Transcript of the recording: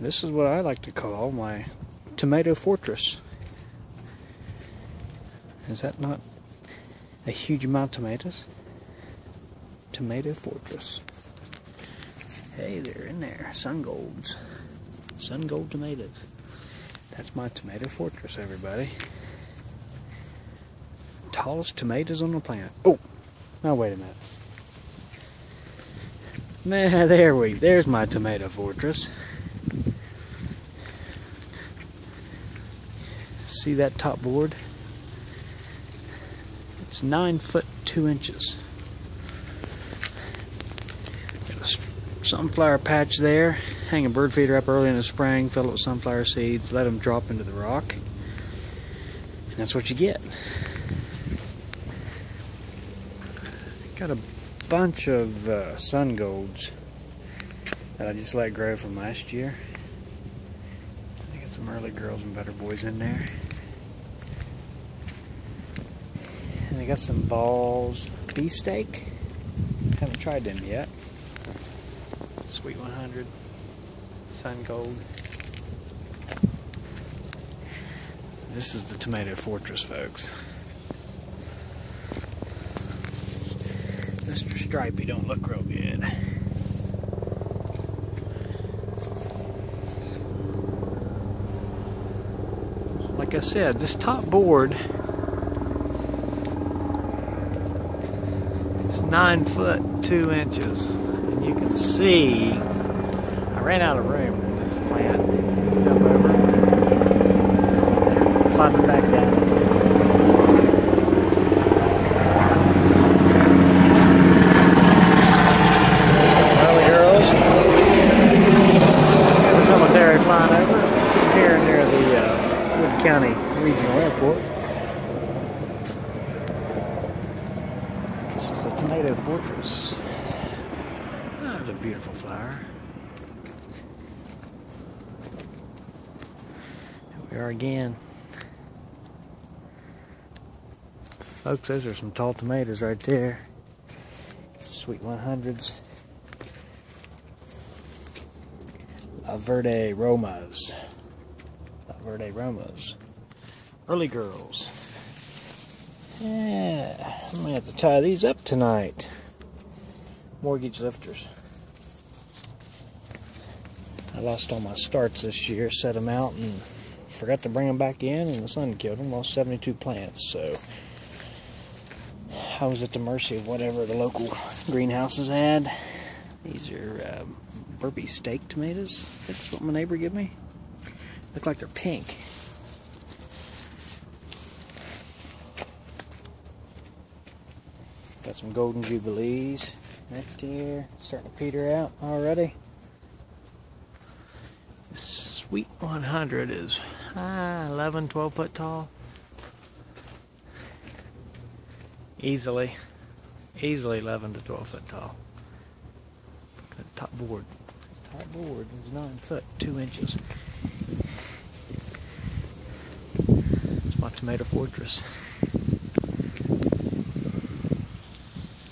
This is what I like to call my tomato fortress. Is that not a huge amount of tomatoes? Tomato fortress. Hey, they're in there. Sun golds. Sun gold tomatoes. That's my tomato fortress, everybody. Tallest tomatoes on the planet. Oh, now wait a minute. Nah, there we, there's my tomato fortress. See that top board? It's nine foot two inches. Sunflower patch there. Hang a bird feeder up early in the spring, fill it with sunflower seeds, let them drop into the rock. And that's what you get. Got a bunch of uh, sun golds that I just let grow from last year. Some early girls and better boys in there. And I got some balls beefsteak. Haven't tried them yet. Sweet 100 sun gold. This is the tomato fortress, folks. Mr. Stripey don't look real good. Like I said, this top board is nine foot two inches. And you can see I ran out of room in this plant. Jump over. Climbing back down. Some early girls. Got the military flying over here near the uh, Wood County Regional Airport. This is the Tomato Fortress. Oh, a beautiful flower. Here we are again. Folks, those are some tall tomatoes right there. Sweet 100s. La Verde Romas. Verde Romas. Early girls. Yeah, I'm gonna have to tie these up tonight. Mortgage lifters. I lost all my starts this year, set them out, and forgot to bring them back in, and the sun killed them. Lost 72 plants, so I was at the mercy of whatever the local greenhouses had. These are uh, burpee steak tomatoes. That's what my neighbor gave me. Look like they're pink. Got some golden jubilees right there, starting to peter out already. Sweet 100 is ah, 11, 12 foot tall. Easily, easily 11 to 12 foot tall. Top board. Top board is 9 foot 2 inches. My tomato fortress.